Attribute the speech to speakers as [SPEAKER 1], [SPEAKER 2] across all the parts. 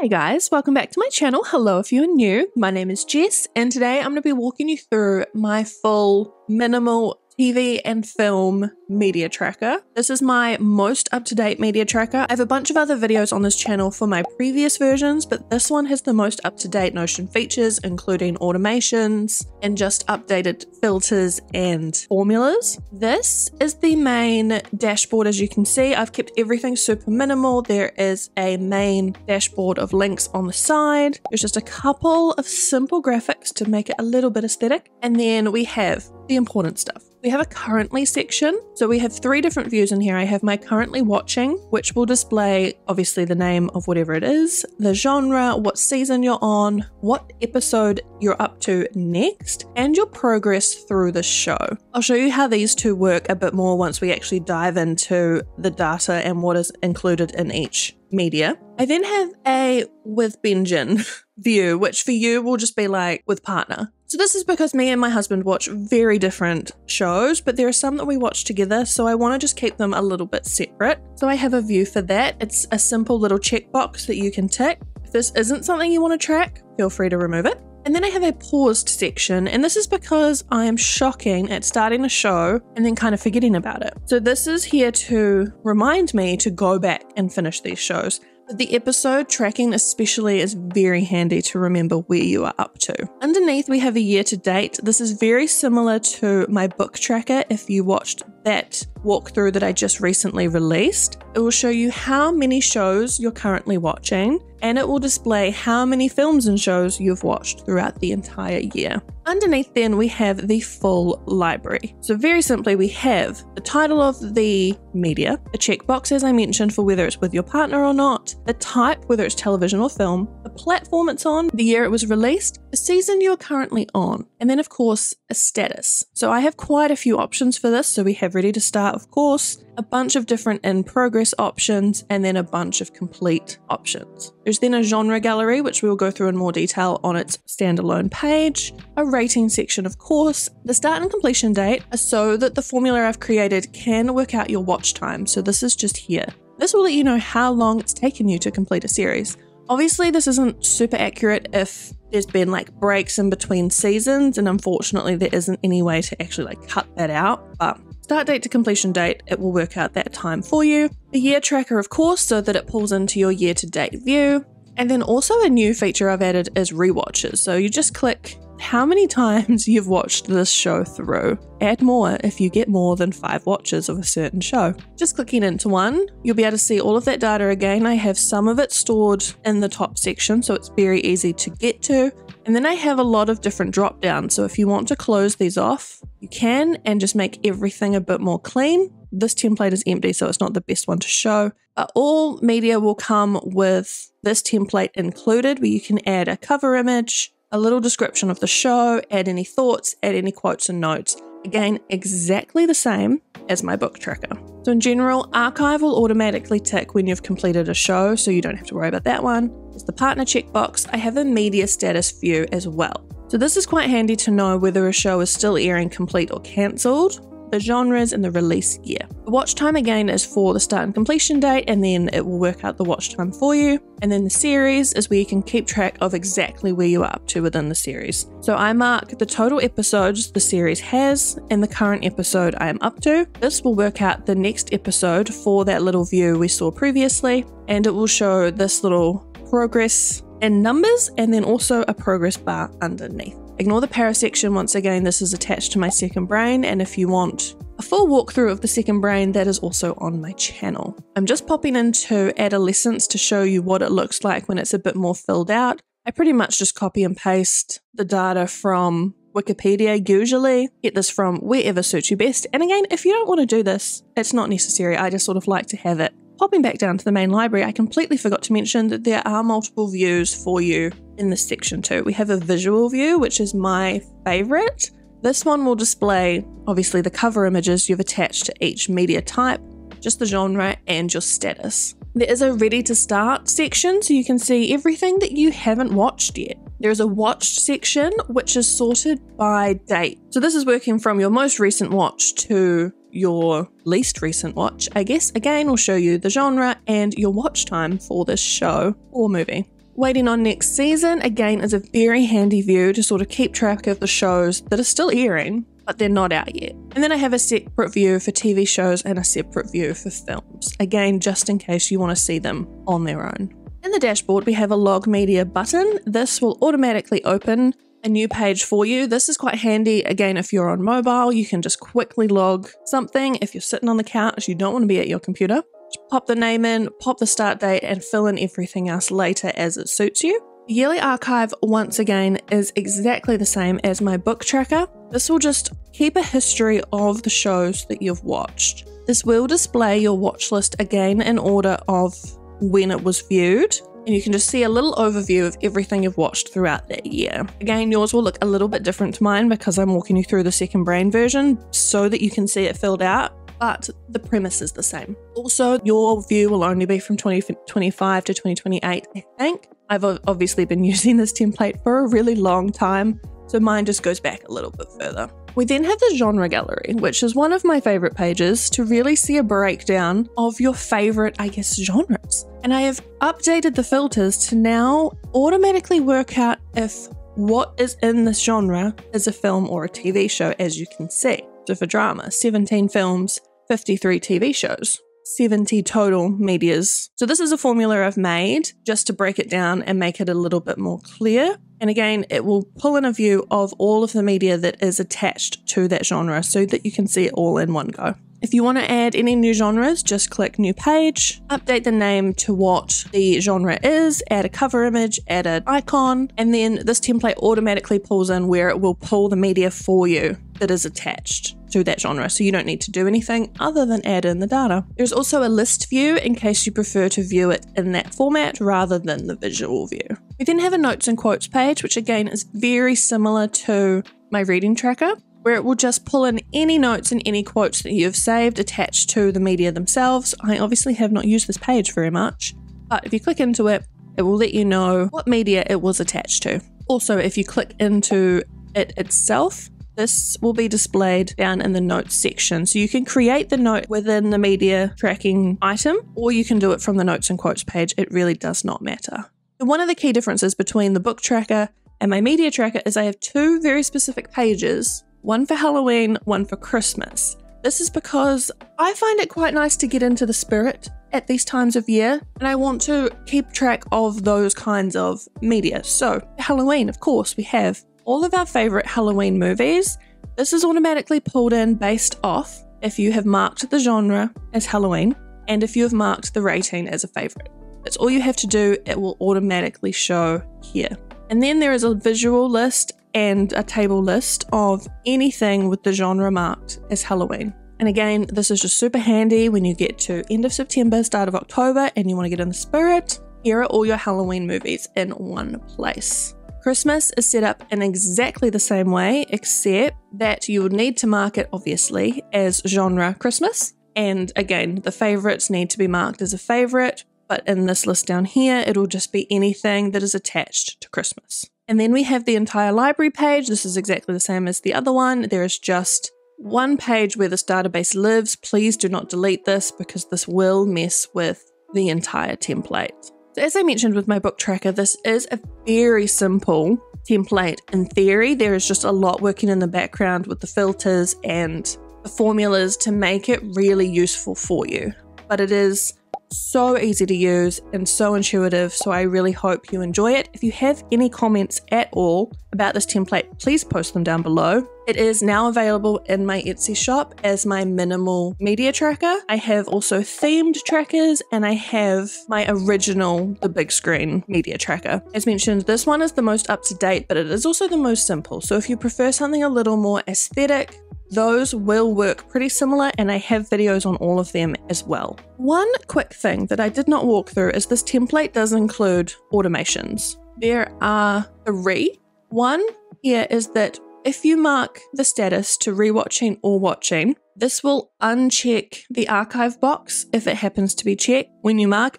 [SPEAKER 1] Hey guys, welcome back to my channel. Hello if you're new. My name is Jess and today I'm going to be walking you through my full minimal TV and film media tracker. This is my most up-to-date media tracker. I have a bunch of other videos on this channel for my previous versions, but this one has the most up-to-date Notion features, including automations and just updated filters and formulas. This is the main dashboard as you can see. I've kept everything super minimal. There is a main dashboard of links on the side. There's just a couple of simple graphics to make it a little bit aesthetic. And then we have the important stuff. We have a currently section. So we have three different views in here. I have my currently watching, which will display obviously the name of whatever it is, the genre, what season you're on, what episode you're up to next, and your progress through the show. I'll show you how these two work a bit more once we actually dive into the data and what is included in each media. I then have a with Benjin view, which for you will just be like with partner. So this is because me and my husband watch very different shows, but there are some that we watch together, so I want to just keep them a little bit separate. So I have a view for that. It's a simple little checkbox that you can tick. If this isn't something you want to track, feel free to remove it. And then I have a paused section, and this is because I am shocking at starting a show and then kind of forgetting about it. So this is here to remind me to go back and finish these shows. The episode tracking, especially, is very handy to remember where you are up to. Underneath, we have a year to date. This is very similar to my book tracker if you watched that walkthrough that I just recently released. It will show you how many shows you're currently watching and it will display how many films and shows you've watched throughout the entire year. Underneath, then, we have the full library. So, very simply, we have the title of the media, a checkbox, as I mentioned, for whether it's with your partner or not, the type, whether it's television or film, the platform it's on, the year it was released, the season you're currently on, and then, of course, a status. So, I have quite a few options for this. So, we have ready to start, of course, a bunch of different in progress options, and then a bunch of complete options. There's then a genre gallery, which we will go through in more detail on its standalone page, a rating section, of course. The start and completion date are so that the formula I've created can work out your watch time. So this is just here. This will let you know how long it's taken you to complete a series. Obviously, this isn't super accurate if there's been like breaks in between seasons, and unfortunately, there isn't any way to actually like cut that out. But start date to completion date, it will work out that time for you. The year tracker, of course, so that it pulls into your year to date view. And then also a new feature I've added is rewatches. So you just click how many times you've watched this show through. Add more if you get more than five watches of a certain show. Just clicking into one, you'll be able to see all of that data again. I have some of it stored in the top section, so it's very easy to get to. And then I have a lot of different drop downs. So if you want to close these off, you can and just make everything a bit more clean. This template is empty, so it's not the best one to show. But all media will come with this template included where you can add a cover image, a little description of the show, add any thoughts, add any quotes and notes. Again, exactly the same as my book tracker. So, in general, archive will automatically tick when you've completed a show, so you don't have to worry about that one. There's the partner checkbox. I have a media status view as well. So, this is quite handy to know whether a show is still airing complete or cancelled the genres, and the release year. The watch time again is for the start and completion date, and then it will work out the watch time for you. And then the series is where you can keep track of exactly where you are up to within the series. So I mark the total episodes the series has and the current episode I am up to. This will work out the next episode for that little view we saw previously, and it will show this little progress in numbers and then also a progress bar underneath. Ignore the para section once again, this is attached to my second brain, and if you want a full walkthrough of the second brain, that is also on my channel. I'm just popping into Adolescence to show you what it looks like when it's a bit more filled out. I pretty much just copy and paste the data from Wikipedia usually. Get this from wherever suits you best. And again, if you don't want to do this, it's not necessary. I just sort of like to have it Popping back down to the main library, I completely forgot to mention that there are multiple views for you in this section too. We have a visual view, which is my favorite. This one will display, obviously, the cover images you've attached to each media type, just the genre, and your status. There is a ready to start section, so you can see everything that you haven't watched yet. There is a watched section, which is sorted by date. So this is working from your most recent watch to your least recent watch, I guess, again, will show you the genre and your watch time for this show or movie. Waiting on next season, again, is a very handy view to sort of keep track of the shows that are still airing, but they're not out yet. And then I have a separate view for TV shows and a separate view for films, again, just in case you want to see them on their own. In the dashboard, we have a log media button. This will automatically open a new page for you. This is quite handy. Again, if you're on mobile, you can just quickly log something. If you're sitting on the couch, you don't want to be at your computer Just pop the name in, pop the start date, and fill in everything else later as it suits you. The yearly archive, once again, is exactly the same as my book tracker. This will just keep a history of the shows that you've watched. This will display your watch list again in order of when it was viewed, and you can just see a little overview of everything you've watched throughout that year. Again, yours will look a little bit different to mine because I'm walking you through the second brain version so that you can see it filled out but the premise is the same. Also, your view will only be from 2025 to 2028, I think. I've obviously been using this template for a really long time, so mine just goes back a little bit further. We then have the genre gallery, which is one of my favorite pages to really see a breakdown of your favorite, I guess, genres. And I have updated the filters to now automatically work out if what is in this genre is a film or a TV show, as you can see. So for drama, 17 films, 53 TV shows, 70 total medias. So, this is a formula I've made just to break it down and make it a little bit more clear. And again, it will pull in a view of all of the media that is attached to that genre so that you can see it all in one go. If you want to add any new genres, just click new page, update the name to what the genre is, add a cover image, add an icon, and then this template automatically pulls in where it will pull the media for you that is attached to that genre. So you don't need to do anything other than add in the data. There's also a list view in case you prefer to view it in that format rather than the visual view. We then have a notes and quotes page, which again is very similar to my reading tracker where it will just pull in any notes and any quotes that you've saved attached to the media themselves. I obviously have not used this page very much, but if you click into it, it will let you know what media it was attached to. Also, if you click into it itself, this will be displayed down in the notes section. So you can create the note within the media tracking item, or you can do it from the notes and quotes page. It really does not matter. One of the key differences between the book tracker and my media tracker is I have two very specific pages one for Halloween, one for Christmas. This is because I find it quite nice to get into the spirit at these times of year, and I want to keep track of those kinds of media. So, Halloween, of course, we have all of our favorite Halloween movies. This is automatically pulled in based off if you have marked the genre as Halloween and if you have marked the rating as a favorite. That's all you have to do, it will automatically show here. And then there is a visual list and a table list of anything with the genre marked as Halloween. And again, this is just super handy when you get to end of September, start of October, and you want to get in the spirit. Here are all your Halloween movies in one place. Christmas is set up in exactly the same way, except that you would need to mark it, obviously, as genre Christmas. And again, the favourites need to be marked as a favourite, but in this list down here, it'll just be anything that is attached to Christmas. And then we have the entire library page. This is exactly the same as the other one. There is just one page where this database lives. Please do not delete this because this will mess with the entire template. As I mentioned with my book tracker, this is a very simple template in theory. There is just a lot working in the background with the filters and the formulas to make it really useful for you. But it is so easy to use and so intuitive, so I really hope you enjoy it. If you have any comments at all about this template, please post them down below. It is now available in my Etsy shop as my minimal media tracker. I have also themed trackers and I have my original, the big screen media tracker. As mentioned, this one is the most up to date, but it is also the most simple. So if you prefer something a little more aesthetic, those will work pretty similar, and I have videos on all of them as well. One quick thing that I did not walk through is this template does include automations. There are three. One here is that if you mark the status to rewatching or watching, this will uncheck the archive box if it happens to be checked. When you mark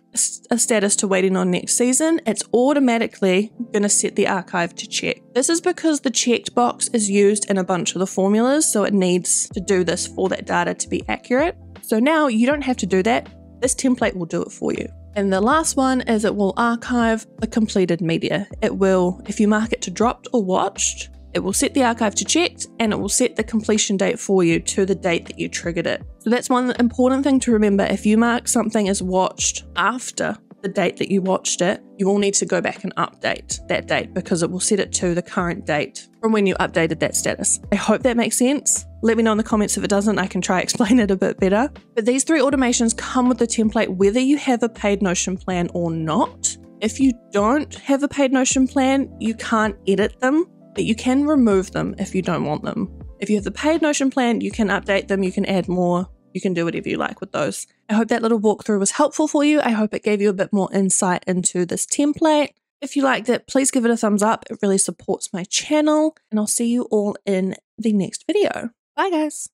[SPEAKER 1] a status to waiting on next season, it's automatically going to set the archive to check. This is because the checked box is used in a bunch of the formulas, so it needs to do this for that data to be accurate. So now you don't have to do that. This template will do it for you. And the last one is it will archive the completed media. It will, if you mark it to dropped or watched, it will set the archive to checked and it will set the completion date for you to the date that you triggered it. So that's one important thing to remember. If you mark something as watched after the date that you watched it, you will need to go back and update that date because it will set it to the current date from when you updated that status. I hope that makes sense. Let me know in the comments if it doesn't, I can try explain it a bit better. But these three automations come with the template whether you have a paid Notion plan or not. If you don't have a paid Notion plan, you can't edit them, but you can remove them if you don't want them. If you have the paid Notion plan, you can update them, you can add more, you can do whatever you like with those. I hope that little walkthrough was helpful for you. I hope it gave you a bit more insight into this template. If you liked it, please give it a thumbs up. It really supports my channel, and I'll see you all in the next video. Bye, guys.